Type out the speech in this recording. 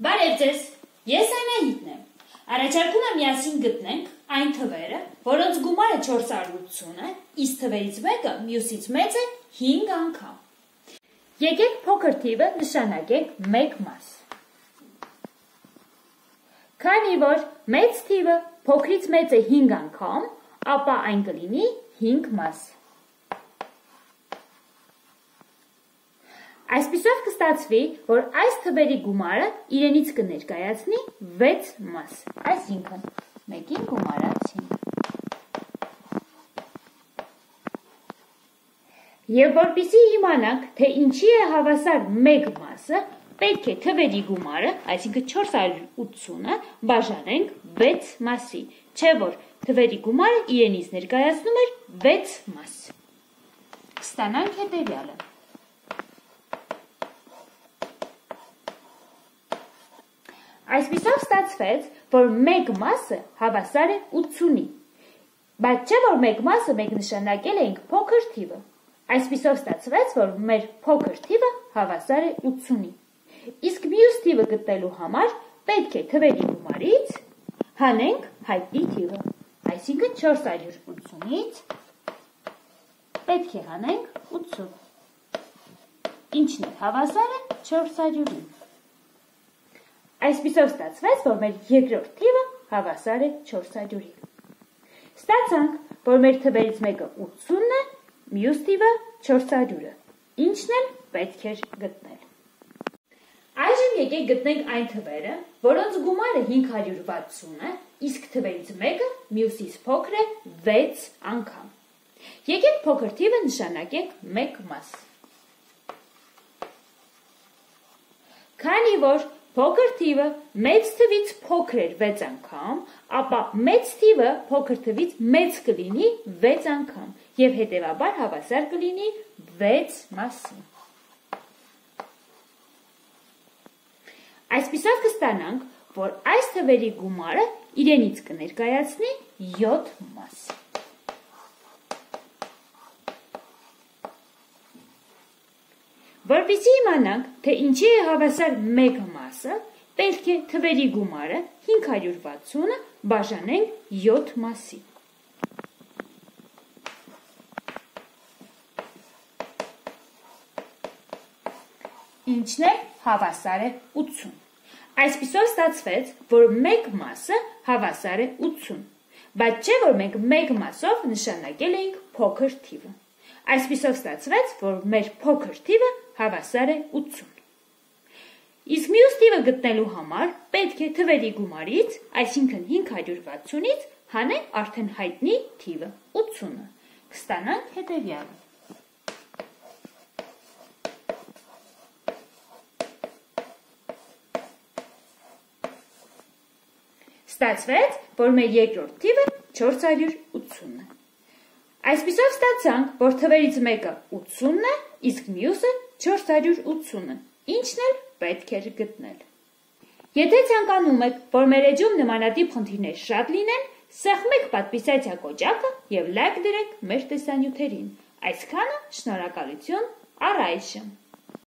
Բարև ձեզ, ես Անահիտն եմ։ Առաջարկում եմ միասին գտնենք այն թվերը, որոնց գումարը 480 է, իսկ թվերից մեկը մյուսից մեծ է 5 անգամ։ Եկեք փոքր թիվը նշանակենք 1 մաս։ Քանի որ մեծ թիվը փոքրից մեծ է 5 անգամ, ապա այն կլինի 5 մաս։ Այսպիսով կստացվի, որ այս թվերի գումարը իրենից կներկայացնի 6 մաս, այսինքն մեկին գումարած 5։ Եվ որպիսի իմանանք, թե ինչի է հավասար մեկ մասը, պետք է թվերի գումարը, այսինքն 480-ը, բաժանենք 6 մասի, չէ որ թվերի գումարը իրենից ներկայացնում էր 6 մաս։ Կստանանք հետևյալը։ Այսպիսով ստացվեց, որ մեկ մասը հավասար է 80-ի, բայց չէ որ մեկ մասը մեկ նշանակել էինք փոքր թիվը։ Այսպիսով ստացվեց, որ մեր փոքր թիվը հավասար է 80-ի։ Իսկ մյուս թիվը գտնելու համար պետք է թվերի գումարից հանենք հայտնի թիվը։ Այսինքն 480-ից պետք է հանենք 80։ Ինչն է հավասար է 400-ին։ Այսպիսով ստացվեց, որ մեր երկրորդ թիվը հավասար է 400-ի։ Ստացանք, որ մեր թվերից մեկը 80-ն է, մյուս թիվը 400-ը։ Ինչն էլ պետք էր գտնել։ Այժմ եկեք գտնենք այն թվերը, որոնց գումարը 560 է, իսկ թվերից մեկը մյուսից փոքր է 6 անգամ։ Եկեք փոքր թիվը նշանակենք 1 մաս։ Քանի որ Փոքր թիվը մեծ թվից փոքր էր 6 անգամ, ապա մեծ թիվը փոքր թվից մեծ կլինի 6 անգամ եւ հետեւաբար հավասար կլինի 6 մասի։ Այսպիսով կստանանք, որ այս թվերի գումարը իրենից կներկայացնի 7 մաս։ Որպիսի իմանանք, թե ինչի է հավասար մեկ մասը, պետք է թվերի գումարը 560-ը բաժանենք 7 մասի։ Ինչն է հավասար է 80։ Այսպիսով ստացվեց, որ մեկ մասը հավասար է 80, բայց չէ որ մենք մեկ մասով նշանակել էինք փոքր թիվը։ Այսպիսով ստացվեց, որ մեր փոքր թիվը հավասար է 80։ Իսկ մյուս թիվը գտնելու համար պետք է թվերի գումարից, այսինքն 560-ից հանենք արդեն հայտնի թիվը 80-ը։ Կստանանք հետևյալը։ Ստացվեց, որ մեր երկրորդ թիվը 480 է։ Այսպիսով ստացանք, որ թվերից մեկը 80-ն է, իսկ մյուսը 480-ը, ինչն էլ պետք էր գտնել։ Եթե ցանկանում եք, որ մեր էջում նմանատիպ խնդիրներ շատ լինեն, սեղմեք պատվիսացիա կոճակը եւ լայք դրեք մեր տեսանյութերին։ Այսքանը շնորհակալություն առայժմ։